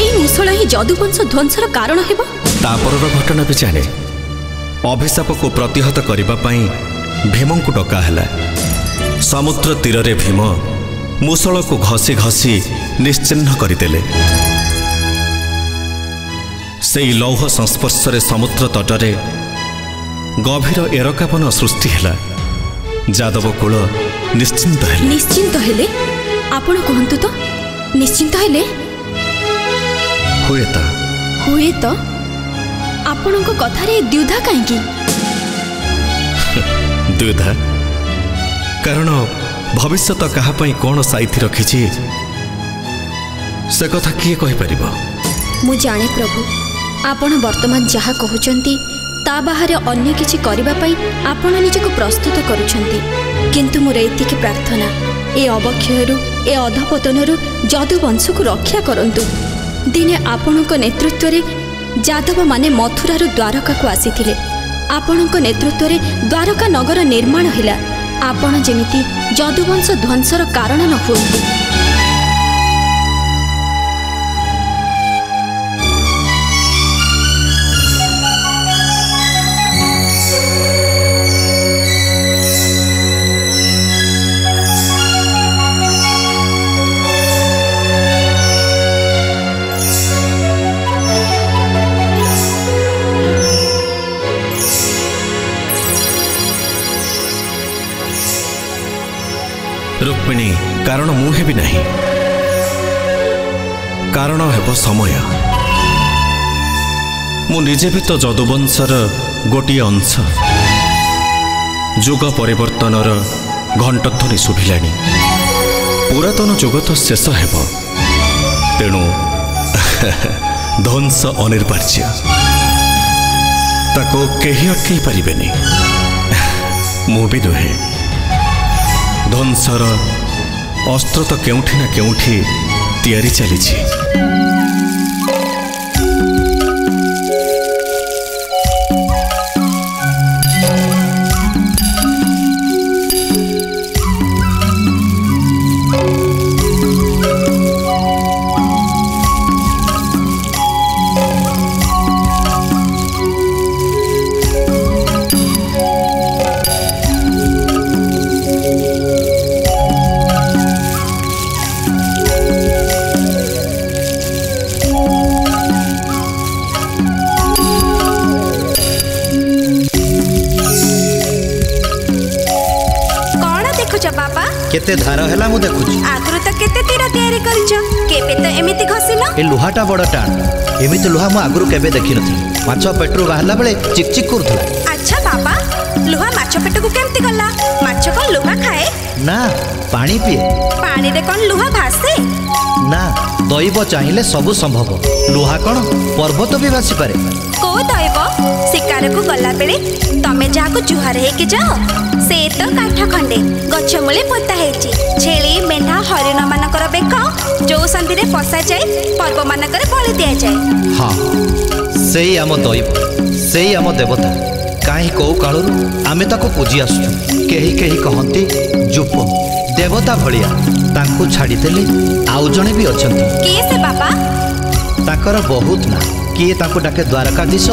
ଏଇ ମୁଷଳ ହିଁ ଯଦୁବଂଶ ଧ୍ୱଂସର କାରଣ ହେବ ତାପରର ଘଟଣା ବି ଜାଣେ ଅଭିଶାପକୁ ପ୍ରତିହତ କରିବା ପାଇଁ ଭୀମଙ୍କୁ ଡକା ହେଲା ସମୁଦ୍ର ତୀରରେ ଭୀମ ମୁଷଳକୁ ଘଷି ଘଷି ନିଶ୍ଚିହ୍ନ କରିଦେଲେ ସେହି ଲୌହ ସଂସ୍ପର୍ଶରେ ସମୁଦ୍ର ତଟରେ ଗଭୀର ଏରକାପନ ସୃଷ୍ଟି ହେଲା ଯାଦବ କୂଳ ନିଶ୍ଚିନ୍ତ ହେଲେ ନିଶ୍ଚିନ୍ତ ହେଲେ ଆପଣ କୁହନ୍ତୁ ତ ନିଶ୍ଚିନ୍ତ ହେଲେ ହୁଏତ ହୁଏତ ଆପଣଙ୍କ କଥାରେ ଦ୍ୱିଧା କାହିଁକି ଦ୍ୱିଧା କାରଣ ଭବିଷ୍ୟତ କାହା ପାଇଁ କ'ଣ ସାଇତି ରଖିଛି ସେ କଥା କିଏ କହିପାରିବ ମୁଁ ଜାଣେ ପ୍ରଭୁ ଆପଣ ବର୍ତ୍ତମାନ ଯାହା କହୁଛନ୍ତି ତା ବାହାରେ ଅନ୍ୟ କିଛି କରିବା ପାଇଁ ଆପଣ ନିଜକୁ ପ୍ରସ୍ତୁତ କରୁଛନ୍ତି କିନ୍ତୁ ମୋର ଏତିକି ପ୍ରାର୍ଥନା ଏ ଅବକ୍ଷୟରୁ ଏ ଅଧପତନରୁ ଯଦୁବଂଶକୁ ରକ୍ଷା କରନ୍ତୁ ଦିନେ ଆପଣଙ୍କ ନେତୃତ୍ୱରେ ଯାଦବମାନେ ମଥୁରାରୁ ଦ୍ୱାରକାକୁ ଆସିଥିଲେ ଆପଣଙ୍କ ନେତୃତ୍ୱରେ ଦ୍ୱାରକା ନଗର ନିର୍ମାଣ ହେଲା ଆପଣ ଯେମିତି ଯଦୁବଂଶ ଧ୍ୱଂସର କାରଣ ନ ହୁଅନ୍ତୁ ହେବନି କାରଣ ମୁଁ ହେବି ନାହିଁ କାରଣ ହେବ ସମୟ ମୁଁ ନିଜେ ବି ତ ଯଦୁବଂଶର ଗୋଟିଏ ଅଂଶ ଯୁଗ ପରିବର୍ତ୍ତନର ଘଣ୍ଟଧ୍ୱନି ଶୁଭିଲାଣି ପୁରାତନ ଯୁଗ ତ ଶେଷ ହେବ ତେଣୁ ଧ୍ୱଂସ ଅନିବାର୍ଯ୍ୟ ତାକୁ କେହି ଅଟକେଇ ପାରିବେନି ମୁଁ ବି ନୁହେଁ ଧ୍ୱଂସର ଅସ୍ତ୍ର ତ କେଉଁଠି ନା କେଉଁଠି ତିଆରି ଚାଲିଛି কেতে ধার হেলা মু দেখুছি আগুরু তো কেতে তীর তৈরি করিছ কেবে তো এমিতি ঘষিল এ লোহাটা বড় টান এমিতি লোহা মু আগুরু কেবে দেখি নথিলি মাছ পেটরু বাহারলা বেলে চিকচিক করুথিলা আচ্ছা বাবা লোহা মাছ পেটকু কেমতি গলা মাছ কোন লোহা খায় না পানি পিয়ে পানিরে কোন লোহা ভাসে না দৈব চাইলে সবু সম্ভব লোহা কোন পর্বত বি ভাসিপারে ପାରକୁ ଗଲାବେଳେ ତମେ ଯାହାକୁ ଜୁହାର ହେଇକି ଯାଅ ସେ ତ କାଠ ଖଣ୍ଡେ ଗଛ ମୂଳେ ପୋତା ହେଇଛି ଛେଳି ମେଣ୍ଢା ହରିଣମାନଙ୍କର ବେକ ଯୋଉ ସନ୍ଧିରେ ପଶାଯାଏ ପର୍ବମାନଙ୍କରେ ବଳି ଦିଆଯାଏ ହଁ ସେଇ ଆମ ଦୈବ ସେଇ ଆମ ଦେବତା କାହିଁ କୋଉ କାଳରୁ ଆମେ ତାକୁ ପୂଜି ଆସୁଛୁ କେହି କେହି କହନ୍ତି ଯୁବ ଦେବତା ଭଳିଆ ତାଙ୍କୁ ଛାଡ଼ିଦେଲେ ଆଉ ଜଣେ ବି ଅଛନ୍ତି କିଏ ସେ ବାବା ତାଙ୍କର ବହୁତ ନାଁ କିଏ ତାଙ୍କୁ ଡାକେ ଦ୍ୱାରକାଧୀଶ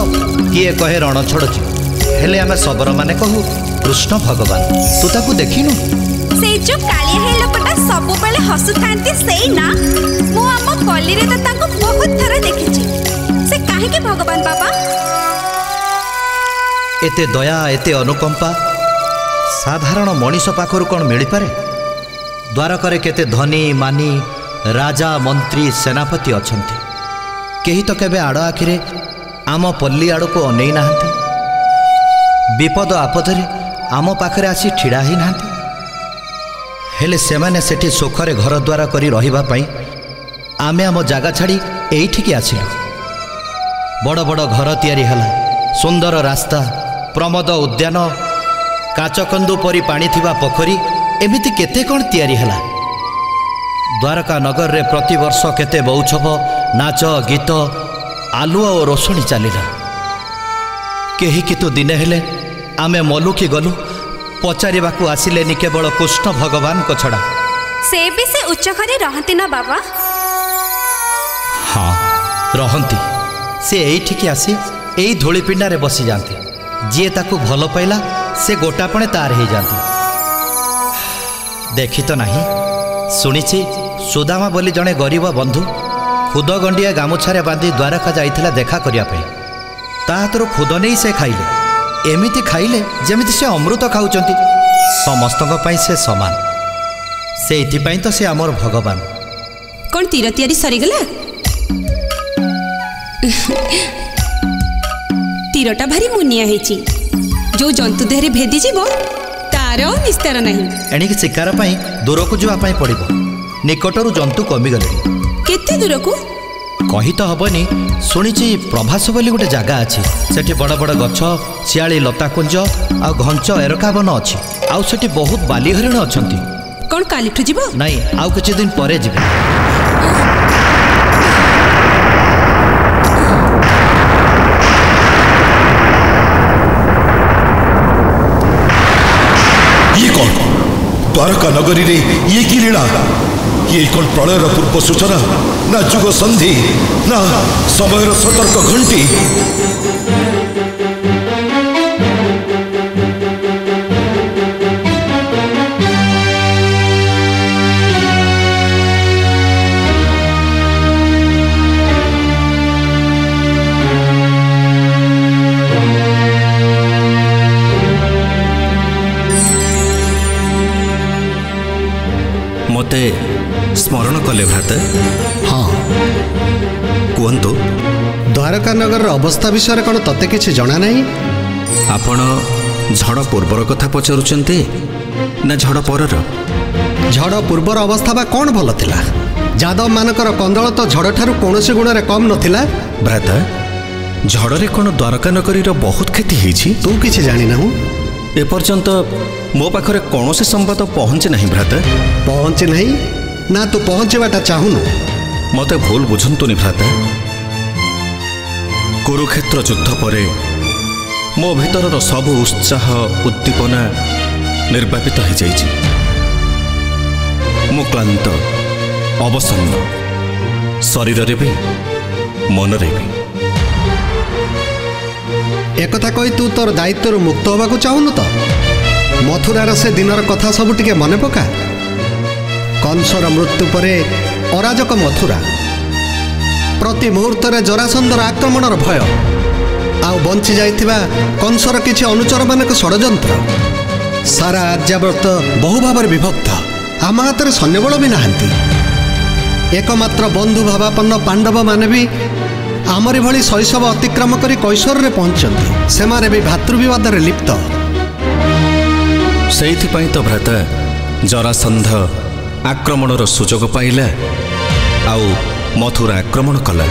କିଏ କହେ ରଣଛୋଡ଼ ଝିଅ ହେଲେ ଆମେ ଶବରମାନେ କହୁ କୃଷ୍ଣ ଭଗବାନ ତୁ ତାକୁ ଦେଖିନୁ ସେଇ ଯୋଉ କାଳିଆ ହେଇ ଲୋକଟା ସବୁବେଳେ ହସୁଥାନ୍ତି ସେଇ ନା ମୁଁ ଆମ କଲିରେ ତାଙ୍କୁ ବହୁତ ଥର ଦେଖିଛି ସେ କାହିଁକି ଭଗବାନ ବାବା ଏତେ ଦୟା ଏତେ ଅନୁକମ୍ପା ସାଧାରଣ ମଣିଷ ପାଖରୁ କ'ଣ ମିଳିପାରେ ଦ୍ୱାରକରେ କେତେ ଧନୀ ମାନି ରାଜା ମନ୍ତ୍ରୀ ସେନାପତି ଅଛନ୍ତି କେହି ତ କେବେ ଆଡ଼ ଆଖିରେ ଆମ ପଲ୍ଲୀ ଆଡ଼କୁ ଅନେଇ ନାହାନ୍ତି ବିପଦ ଆପଦରେ ଆମ ପାଖରେ ଆସି ଛିଡ଼ା ହେଇନାହାନ୍ତି ହେଲେ ସେମାନେ ସେଠି ସୁଖରେ ଘରଦ୍ୱାର କରି ରହିବା ପାଇଁ ଆମେ ଆମ ଜାଗା ଛାଡ଼ି ଏଇଠିକି ଆସିଲୁ ବଡ଼ ବଡ଼ ଘର ତିଆରି ହେଲା ସୁନ୍ଦର ରାସ୍ତା ପ୍ରମୋଦ ଉଦ୍ୟାନ କାଚକନ୍ଦୁ ପରି ପାଣି ଥିବା ପୋଖରୀ ଏମିତି କେତେ କ'ଣ ତିଆରି ହେଲା ଦ୍ୱାରକା ନଗରରେ ପ୍ରତିବର୍ଷ କେତେ ବୌଛବ ନାଚ ଗୀତ ଆଲୁଅ ଓ ରୋଷଣୀ ଚାଲିଲା କେହି କିନ୍ତୁ ଦିନେ ହେଲେ ଆମେ ମଲୁକି ଗଲୁ ପଚାରିବାକୁ ଆସିଲେନି କେବଳ କୃଷ୍ଣ ଭଗବାନଙ୍କ ଛଡ଼ା ସେ ବି ସେ ଉଚ୍ଚ ଘରେ ରହନ୍ତି ନା ବାବା ହଁ ରହନ୍ତି ସେ ଏଇଠିକି ଆସି ଏଇ ଧୂଳିପିଣ୍ଡାରେ ବସିଯାଆନ୍ତି ଯିଏ ତାକୁ ଭଲ ପାଇଲା ସେ ଗୋଟାପଣେ ତାର ହେଇଯାଆନ୍ତି ଦେଖି ତ ନାହିଁ ଶୁଣିଛି ସୁଦାମା ବୋଲି ଜଣେ ଗରିବ ବନ୍ଧୁ ଖୁଦ ଗଣ୍ଡିଏ ଗାମୁଛାରେ ବାନ୍ଧି ଦ୍ୱାରକା ଯାଇଥିଲା ଦେଖା କରିବା ପାଇଁ ତା ହାତରୁ ଖୁଦ ନେଇ ସେ ଖାଇଲେ ଏମିତି ଖାଇଲେ ଯେମିତି ସେ ଅମୃତ ଖାଉଛନ୍ତି ସମସ୍ତଙ୍କ ପାଇଁ ସେ ସମାନ ସେଇଥିପାଇଁ ତ ସେ ଆମର ଭଗବାନ କ'ଣ ତୀର ତିଆରି ସରିଗଲା ତୀରଟା ଭାରି ମୁନିଆ ହେଇଛି ଯୋଉ ଜନ୍ତୁ ଦେହରେ ଭେଦିଯିବ ତାର ନିସ୍ତାର ନାହିଁ ଏଣିକି ଶିକାର ପାଇଁ ଦୂରକୁ ଯିବା ପାଇଁ ପଡ଼ିବ ନିକଟରୁ ଜନ୍ତୁ କମିଗଲେଣି କେତେ ଦୂରକୁ କହି ତ ହେବନି ଶୁଣିଛି ପ୍ରଭାସ ବୋଲି ଗୋଟେ ଜାଗା ଅଛି ସେଠି ବଡ଼ ବଡ଼ ଗଛ ଶିଆଳି ଲତାକୁଞ୍ଜ ଆଉ ଘଞ୍ଚ ଏରକା ବନ ଅଛି ଆଉ ସେଠି ବହୁତ ବାଲି ହରିଣ ଅଛନ୍ତି କ'ଣ କାଲିଠୁ ଯିବ ନାଇଁ ଆଉ କିଛି ଦିନ ପରେ ଯିବେ ଦ୍ୱାରକା ନଗରୀରେ ଇଏ କି ଲୀଳା য়ে কলপরের পূর্ব সূচনা না যুগ সন্ধি না সময়ের সতর্ক ঘন্টা অবস্থা বিষয়ে କ'ଣ ତତେ କିଛି ଜଣା ନାହିଁ ଆପଣ ଝଡ଼ ପୂର୍ବର କଥା ପଚାରୁଛନ୍ତି ନା ଝଡ଼ ପରର ଝଡ଼ ପୂର୍ବର ଅବସ୍ଥା ବା କ'ଣ ଭଲ ଥିଲା ଯାଦବମାନଙ୍କର କନ୍ଦଳ ତ ଝଡ଼ଠାରୁ କୌଣସି ଗୁଣରେ କମ୍ ନଥିଲା ଭ୍ରାତା ଝଡ଼ରେ କ'ଣ ଦ୍ୱାରକା ନଗରୀର ବହୁତ କ୍ଷତି ହେଇଛି ତୁ କିଛି ଜାଣିନାହୁଁ ଏପର୍ଯ୍ୟନ୍ତ ମୋ ପାଖରେ କୌଣସି ସମ୍ବାଦ ପହଞ୍ଚି ନାହିଁ ଭ୍ରାତା ପହଞ୍ଚି ନାହିଁ ନା ତୁ ପହଞ୍ଚିବାଟା ଚାହୁଁନୁ ମୋତେ ଭୁଲ ବୁଝନ୍ତୁନି ଭ୍ରାତା କୁରୁକ୍ଷେତ୍ର ଯୁଦ୍ଧ ପରେ ମୋ ଭିତରର ସବୁ ଉତ୍ସାହ ଉଦ୍ଦୀପନା ନିର୍ବାପିତ ହୋଇଯାଇଛି ମୁଁ କ୍ଳାନ୍ତ ଅବସନ୍ନ ଶରୀରରେ ବି ମନରେ ବି একথা কই তু তোর দায়িত্বর মুক্ত হওয়া চাহুনু তো মথুরার সে দিনর কথা সবু টিকে মনে পকা কংসর মৃত্যু পরে অরাজক মথুরা ପ୍ରତି ମୁହୂର୍ତ୍ତରେ ଜରାସନ୍ଦର ଆକ୍ରମଣର ଭୟ ଆଉ ବଞ୍ଚିଯାଇଥିବା କଂସର କିଛି ଅନୁଚରମାନଙ୍କ ଷଡ଼ଯନ୍ତ୍ର ସାରା ଆର୍ଯ୍ୟାବ୍ରତ ବହୁ ଭାବରେ ବିଭକ୍ତ ଆମ ହାତରେ ସୈନ୍ୟବଳ ବି ନାହାନ୍ତି ଏକମାତ୍ର ବନ୍ଧୁ ଭାବାପନ୍ନ ପାଣ୍ଡବମାନେ ବି ଆମରି ଭଳି ଶୈଶବ ଅତିକ୍ରମ କରି କୈଶୋରରେ ପହଞ୍ଚନ୍ତି ସେମାନେ ବି ଭାତୃବିବାଦରେ ଲିପ୍ତ ସେଇଥିପାଇଁ ତ ଭ୍ରାତା ଜରାସନ୍ଧ ଆକ୍ରମଣର ସୁଯୋଗ ପାଇଲା ଆଉ ମଥୁରା ଆକ୍ରମଣ କଲା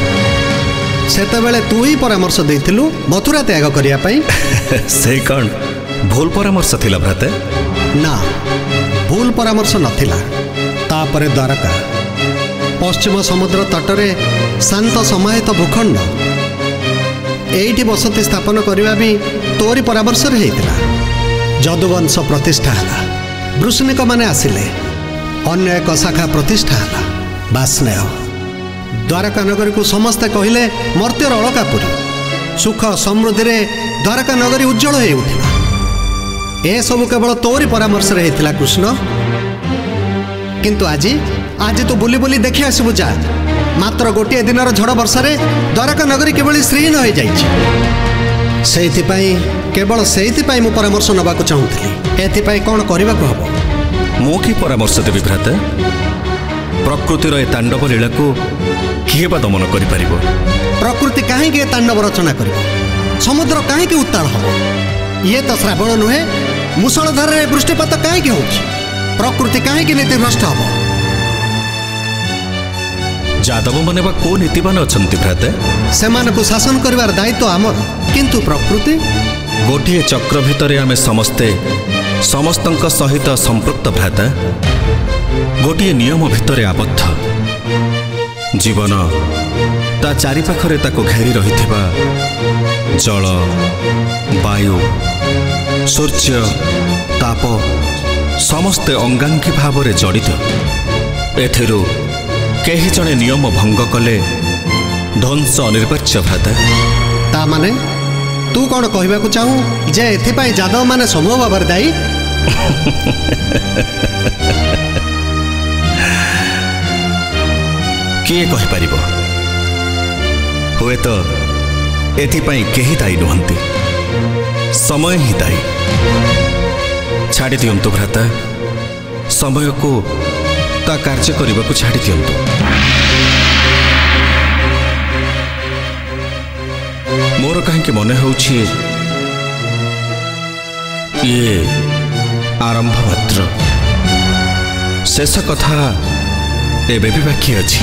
ସେତେବେଳେ ତୁ ହିଁ ପରାମର୍ଶ ଦେଇଥିଲୁ ମଥୁରା ତ୍ୟାଗ କରିବା ପାଇଁ ସେ କ'ଣ ଭୁଲ ପରାମର୍ଶ ଥିଲା ଭ୍ରାତେ ନା ଭୁଲ ପରାମର୍ଶ ନଥିଲା ତାପରେ ଦ୍ୱାରକା ପଶ୍ଚିମ ସମୁଦ୍ର ତଟରେ ଶାନ୍ତ ସମାହିତ ଭୂଖଣ୍ଡ ଏଇଠି ବସତି ସ୍ଥାପନ କରିବା ବି ତୋରି ପରାମର୍ଶରେ ହେଇଥିଲା ଯଦୁବଂଶ ପ୍ରତିଷ୍ଠା ହେଲା ବୃଷ୍ଣିକମାନେ ଆସିଲେ ଅନ୍ୟ ଏକ ଶାଖା ପ୍ରତିଷ୍ଠା ହେଲା ବାସ୍ନେହ ଦ୍ୱାରକା ନଗରୀକୁ ସମସ୍ତେ କହିଲେ ମର୍ତ୍ତ୍ୟର ଅଳକାପୁରୀ ସୁଖ ସମୃଦ୍ଧିରେ ଦ୍ୱାରକା ନଗରୀ ଉଜ୍ଜଳ ହୋଇ ଉଠିଲା ଏସବୁ କେବଳ ତୋରି ପରାମର୍ଶରେ ହେଇଥିଲା କୃଷ୍ଣ କିନ୍ତୁ ଆଜି ଆଜି ତୁ ବୁଲି ବୁଲି ଦେଖି ଆସିବୁ ଯା ମାତ୍ର ଗୋଟିଏ ଦିନର ଝଡ଼ ବର୍ଷାରେ ଦ୍ୱାରକା ନଗରୀ କିଭଳି ଶ୍ରୀହୀନ ହୋଇଯାଇଛି ସେଇଥିପାଇଁ କେବଳ ସେଇଥିପାଇଁ ମୁଁ ପରାମର୍ଶ ନେବାକୁ ଚାହୁଁଥିଲି ଏଥିପାଇଁ କ'ଣ କରିବାକୁ ହେବ ମୁଁ କି ପରାମର୍ଶ ଦେବି ଭ୍ରାତା ପ୍ରକୃତିର ଏ ତାଣ୍ଡବ ଲୀଳାକୁ କିଏ ବା ଦମନ କରିପାରିବ ପ୍ରକୃତି କାହିଁକି ଏ ତାଣ୍ଡବ ରଚନା କରିବ ସମୁଦ୍ର କାହିଁକି ଉତ୍ତାଳ ହେବ ଇଏ ତ ଶ୍ରାବଣ ନୁହେଁ ମୁଷଳଧାରାରେ ବୃଷ୍ଟିପାତ କାହିଁକି ହେଉଛି ପ୍ରକୃତି କାହିଁକି ନୀତିଭ୍ରଷ୍ଟ ହେବ ଯାଦବମାନେ ବା କୋଉ ନୀତିବାନ ଅଛନ୍ତି ଭ୍ରାତେ ସେମାନଙ୍କୁ ଶାସନ କରିବାର ଦାୟିତ୍ୱ ଆମର କିନ୍ତୁ ପ୍ରକୃତି ଗୋଟିଏ ଚକ୍ର ଭିତରେ ଆମେ ସମସ୍ତେ ସମସ୍ତଙ୍କ ସହିତ ସମ୍ପୃକ୍ତ ଭ୍ରାତା ଗୋଟିଏ ନିୟମ ଭିତରେ ଆବଦ୍ଧ ଜୀବନ ତା ଚାରିପାଖରେ ତାକୁ ଘେରି ରହିଥିବା ଜଳ ବାୟୁ ସୂର୍ଯ୍ୟ ତାପ ସମସ୍ତେ ଅଙ୍ଗାଙ୍ଗୀ ଭାବରେ ଜଡ଼ିତ ଏଥିରୁ କେହି ଜଣେ ନିୟମ ଭଙ୍ଗ କଲେ ଧ୍ୱଂସ ଅନିର୍ବାଚ୍ୟ ଭ୍ରାତା ତା ମାନେ ତୁ କ'ଣ କହିବାକୁ ଚାହୁଁ ଯେ ଏଥିପାଇଁ ଯାଦବମାନେ ସମୂହ ଭାବରେ ଦାୟୀ କିଏ କହିପାରିବ ହୁଏତ ଏଥିପାଇଁ କେହି ଦାୟୀ ନୁହନ୍ତି ସମୟ ହିଁ ଦାୟୀ ଛାଡ଼ି ଦିଅନ୍ତୁ ଭ୍ରାତା ସମୟକୁ ତା କାର୍ଯ୍ୟ କରିବାକୁ ଛାଡ଼ି ଦିଅନ୍ତୁ ମୋର କାହିଁକି ମନେ ହେଉଛି ଇଏ ଆରମ୍ଭ ମାତ୍ର ଶେଷ କଥା ଏବେ ବି ବାକି ଅଛି